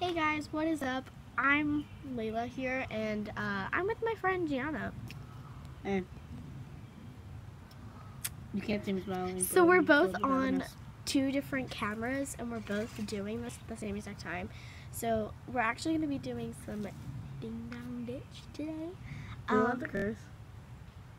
Hey guys, what is up? I'm Layla here, and uh, I'm with my friend Gianna. And you can't see me smiling. So we're both on two different cameras, and we're both doing this at the same exact time. So we're actually going to be doing some ding dong ditch today. Do you want Um, to curse?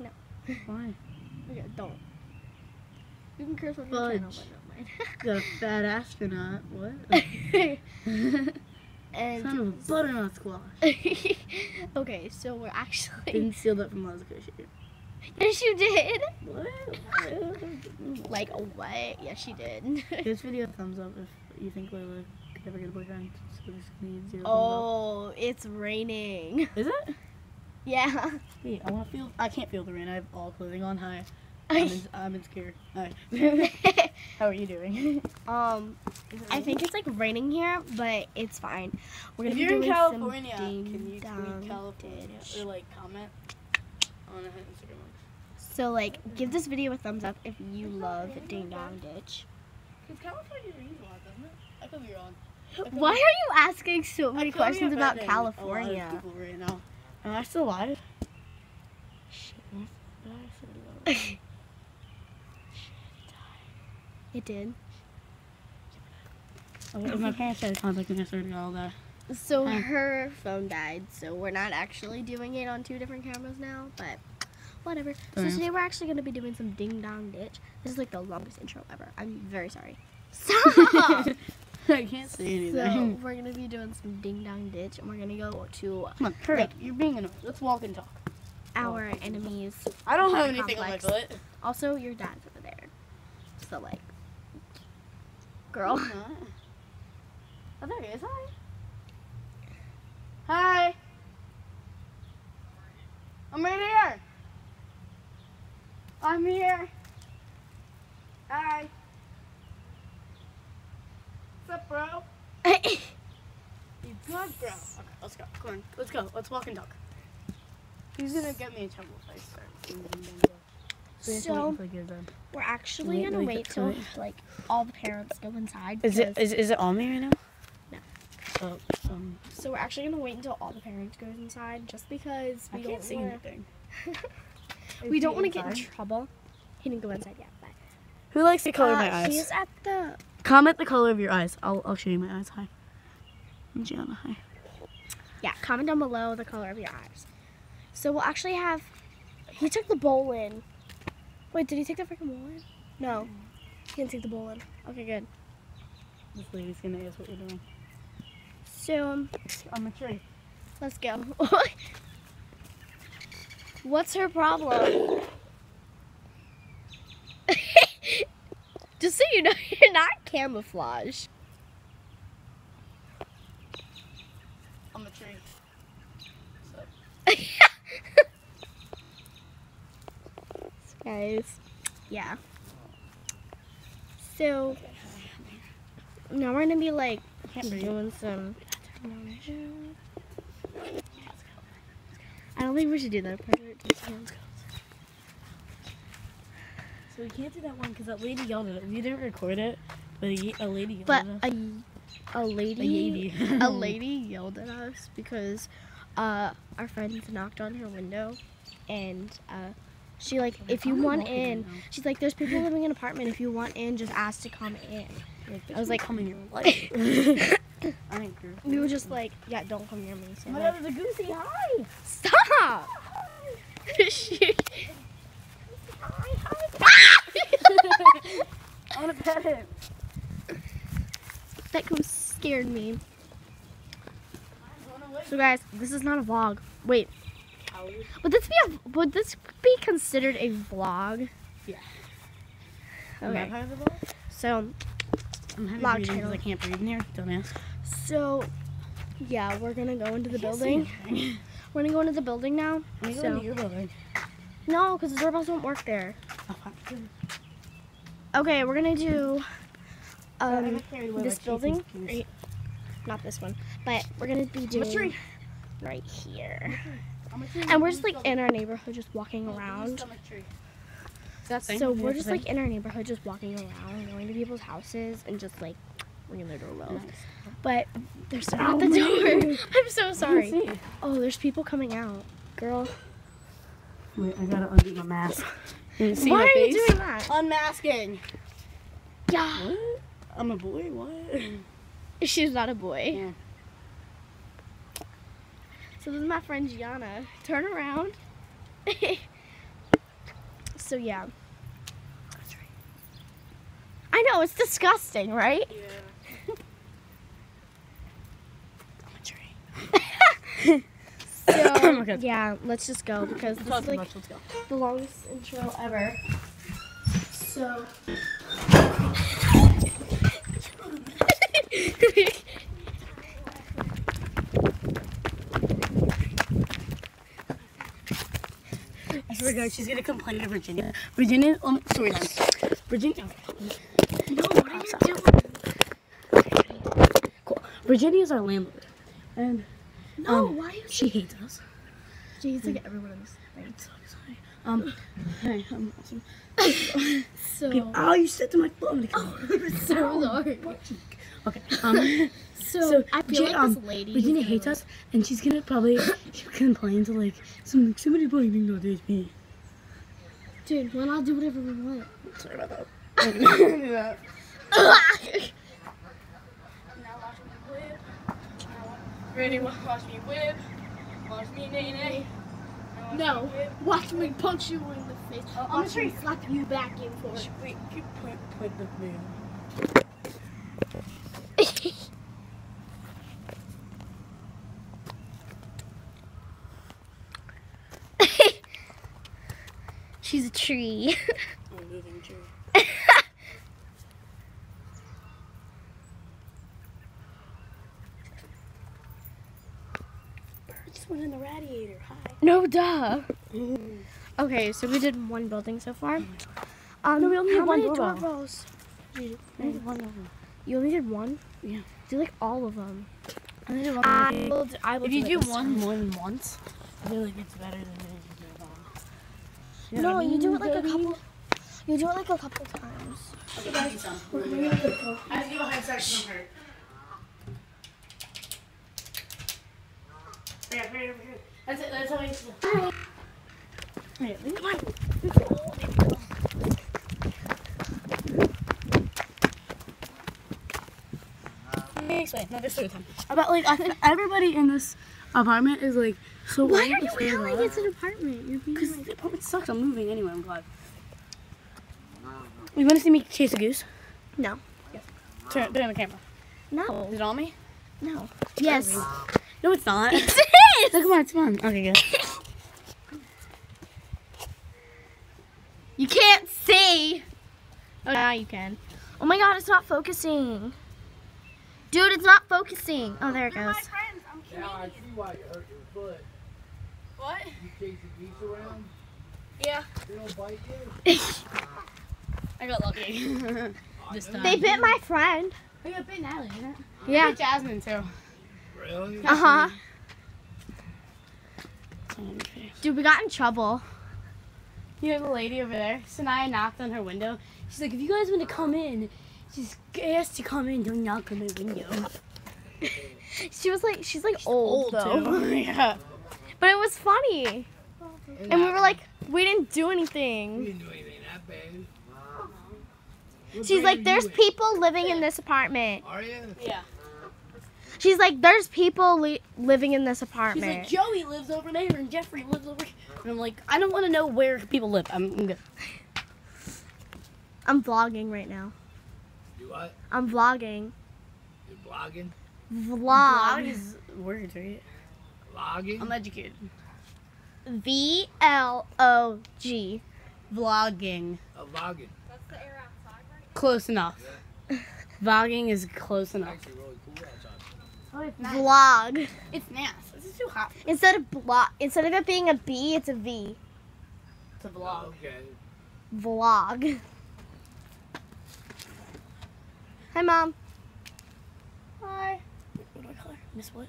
no. Why? okay, don't. You can curse on your channel, Fudge. Got a fat astronaut. What? and Son of a butternut squash. okay, so we're actually. Didn't steal that from Lazarus shit. yes, you did. What? Like a what? Yes, you did. Give this video a thumbs up if you think Layla could ever get a boyfriend. So this needs zero oh, it's raining. Is it? Yeah. Wait, I want to feel. I can't feel the rain. I have all clothing on. Hi. I'm, in, I'm insecure. Hi. How are you doing? um, I think it's like raining here, but it's fine. We're gonna if be you're in doing California, some can you tweet California ditch. or like comment on Instagram? So like, give this video a thumbs up if you love Ding Dong Ditch. Because California rains a lot, doesn't it? I could be wrong. Could Why are you asking so many questions about offending a lot of California? people right now. Am I still alive? Shit, what did I say? It did. Oh, my parents oh, started contacting me, I swear to God, I'll die. So Huh. her phone died, so we're not actually doing it on two different cameras now, but whatever. So today we're actually going to be doing some Ding Dong Ditch. This is like the longest intro ever. I'm very sorry. Stop! I can't say so anything. we're going to be doing some Ding Dong Ditch, and we're going to go to Come on, hurry like- You're being annoying. Let's walk and talk. our enemies. I don't have Complex. anything on my foot. Also, your dad's over there. So like, girl. Oh, there he is. Hi. Hi. I'm right here. I'm here. Hi. What's up, bro? You good, bro? Okay, let's go. Come on, let's go. Let's walk and talk. He's gonna get me in trouble if I start. So until he gives up. we're actually Wait, gonna wait, till like all the parents go inside. Is it is, is it on me right now? No. Oh, um, So we're actually gonna wait until all the parents goes inside, just because we I don't can't see anything. we don't want to get in trouble. He didn't go inside yet, but Who likes the color uh, of my eyes? he's at the. Comment the color of your eyes. I'll, I'll show you my eyes. Hi. I'm Gianna. Hi. Yeah, comment down below the color of your eyes. So we'll actually have. He took the bowl in. Wait, did he take the freaking bowl in? No, he didn't take the bowl in. Okay, good. This lady's gonna ask what you're doing. So um, I'm a tree. let's go. What's her problem? Just so you know, you're not camouflage. I'm a tree. Guys, yeah. So now we're gonna be like I doing some. I don't think we should do that part. So we can't do that one because that lady yelled at it. We didn't record it, but a, a lady yelled But at us. a, a A lady, lady. a lady yelled at us because uh, our friends knocked on her window, and uh, she like, if you want in, she's like, there's people living in an apartment. If you want in, just ask to come in. I was like, coming your life. I ain't. We were just like, yeah, don't come near me. So Oh my like, god, there's a goosey. Hi. stop. She- I want to pet him. that goose scared me. So guys, this is not a vlog. Wait, would this be a would this be considered a vlog? Yeah. Okay. part of the ball? So I'm heavy Vlog channel. I can't breathe in here. Don't ask. so yeah, we're gonna go into the I can't see building. We're gonna go into the building now. Go So into your building. no, because the doorbells don't work there. Oh. Okay, we're gonna do um got carried away this building. Right, not this one, but we're gonna be I'm doing right here. I'm a tree. And we're just like in our neighborhood, just walking around. That's So we're just like in our neighborhood, just walking around, going to people's houses, and just like ringing their doorbells. But They're still at the door. I'm so sorry. Oh, there's people coming out. Girl. Wait, I gotta undo my mask. You see Why my are face? you doing that? Unmasking. Yeah. What? I'm a boy. What? She's not a boy. Yeah. So this is my friend Gianna. Turn around. so yeah. I know, it's disgusting, right? Yeah. So yeah, let's just go because this is like much. Let's go. the longest intro ever. So I swear to God, she's gonna complain to Virginia. Virginia, um, sorry. Virginia. No, what are you doing? Cool. Virginia is our landlord, and No, um, why you she hates us. She She's like everyone in this thing. So sorry. Um, hey, I'm awesome. So Oh, you said to my foot. I'm gonna kill you. I'm so sorry. Okay. Um, So, So, I feel Jan- like um, this lady Virginia hates us, and she's gonna probably complain to like some somebody no, it's me. Dude, why not do whatever we want? Sorry about that. Ready? Watch me whip. Watch me nay nay. No, watch me punch you in the face. Oh, I'm watch sorry. me slap you back in for it. Wait, keep point point the video. She's a tree. I'm moving too. Birds went in the radiator. Hi. no, duh. Okay, so we did one building so far. Um, No, we only how did one many doorbell. doorbells? Maybe one of them. You only did one? Yeah. Do like all of them. I. I will. I will If you it do one time. more than once, I feel like it's better than if you do it all. You No, you do it like a couple. You do it like a couple times. Okay, give me some. I have to go ahead and start some hurt. Hurry up, hurry up. That's it, that's all I need to do. Wait, leave my- Let me explain. No, this is time. About like I think everybody in this apartment is like so. Why late are to you stay acting like alive. it's an apartment? You're being Because like, the apartment sucks. I'm moving anyway. I'm glad. You want to see me chase a goose? no, Turn, turn the camera. no, Is it on me? no. Yes. No, it's not. it is. No, come on, it's fun. Okay, good. You can't see. Oh, now you can. Oh my god, it's not focusing. Dude, it's not focusing. Oh, there it goes. Now I see why you hurt your foot. What? You chase the geese around, Yeah. they don't bite you. I got lucky. this time. They bit my friend. I got bit Natalie, isn't it? Yeah. Bit Jasmine too. Really? Uh huh. On your face. Dude, we got in trouble. You know the lady over there? Sanaya knocked on her window. She's like, if you guys want to come in, just ask to come in. Don't knock on my window. She was like, she's like old, though. too. yeah. But it was funny. And we were like, we didn't do You anything. didn't do anything that bad. What She's like, there's you in? people living in this apartment. Are you? Yeah. She's like, there's people li- living in this apartment. She's like, Joey lives over there and Jeffrey lives over here. And I'm like, I don't want to know where people live. I'm, I'm good. I'm vlogging right now. You what? I'm vlogging. You blogging? Vlog. Vlog is words, right? Vlogging? I'm educated. V L O G. Vlogging. A vlogging. Close enough. Vlogging is close enough. Actually really cool. Oh, it's Vlog. It's nice. This is too hot Instead of blog, instead of it being a B, it's a V. It's a vlog. Okay. Vlog. Hi, mom. Hi. What do I call her? Miss what?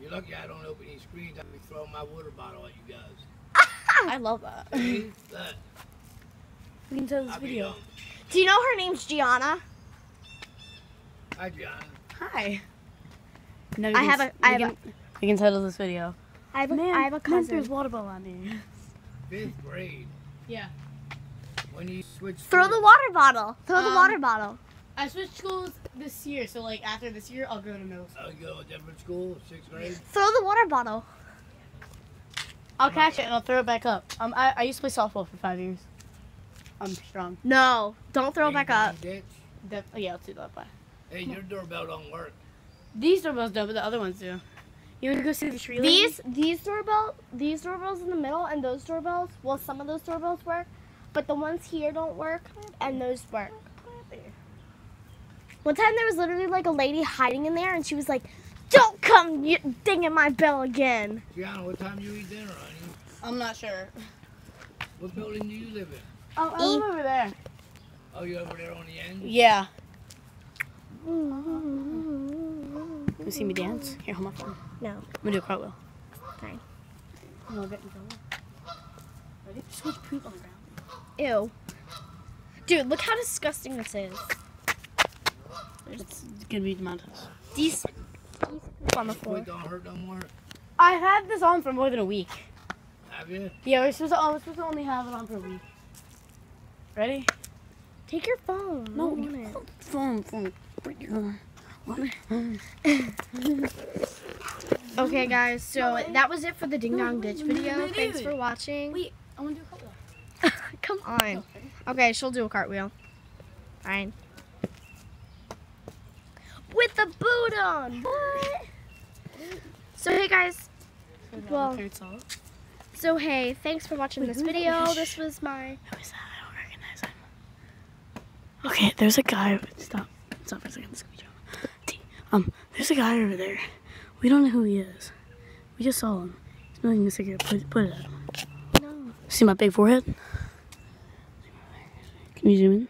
You're lucky I don't open these screens. I'd be throwing my water bottle at you guys. I love that. See? That. We can tell this I'll video. Do you know her name's Gianna? Hi, John. Hi. Now we I have s- a- I we have can, we can title this video. I have a, Man, I have a man, cousin. There's water bottle on here. Fifth grade. Yeah. When you switch. Throw the water bottle. Throw the Um, water bottle. I switched schools this year, so like after this year, I'll go to middle school. I go to a different school, sixth grade. Throw the water bottle. I'll catch it and I'll throw it back up. Um, I, I used to play softball for five years. I'm strong. No, don't throw it back up. ditch. Def- yeah, I'll do that. Bye. Hey, your doorbell don't work. These doorbells don't, but the other ones do. You want to go see the tree lady? These these doorbell these doorbells in the middle and those doorbells. Well, some of those doorbells work, but the ones here don't work, and those work. One time there was literally like a lady hiding in there, and she was like, "Don't come y- dinging my bell again." Gianna, what time you eat dinner, honey? I'm not sure. What building do you live in? Oh, I live over there. Oh, you over there on the end? Yeah. Mm-hmm. You see me dance? Here, hold my phone. No. I'm gonna do a cartwheel. Fine. No, get in trouble. Ready? Just much poop on the ground. Ew. Dude, look how disgusting this is. It's gonna be the mountains. These, these on the floor. Foot don't hurt no more. I had this on for more than a week. Have you? Yeah, we're supposed to, oh, we're supposed to only have it on for a week. Ready? Take your phone. No, I don't you want it. phone, phone. Bring your Okay, guys. So No, that was it for the Ding Dong Ditch video. wait, Thanks wait. for watching. Wait, I wanna do a cartwheel. Come on. Okay, she'll do a cartwheel. Fine. With the boot on. What? So hey guys. Well- Parents saw it. So hey, thanks for watching this video. This was my. Who is that? I don't recognize him. Okay, there's a guy. Stop. Stop for a second. This is gonna be drama. T- Um, there's a guy over there. We don't know who he is. We just saw him. He's smoking a cigarette. Put, put it at him. No. See my big forehead? Can you zoom in?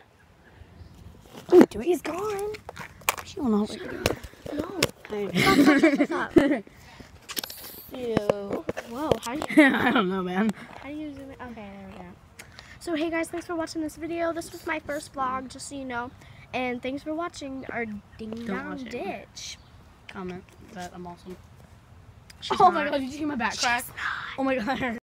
Oh, dude, he's gone. She don't know what. No. Hey. Stop. Ew. Whoa. How do you? I don't know, man. How do you zoom in? Okay, there we go. So hey guys, thanks for watching this video. This was my first vlog, just so you know. And thanks for watching our Ding Don't Dong. Ditch. Comment that I'm awesome. Oh She's oh not. my god, did you hear my back crack? Oh my god.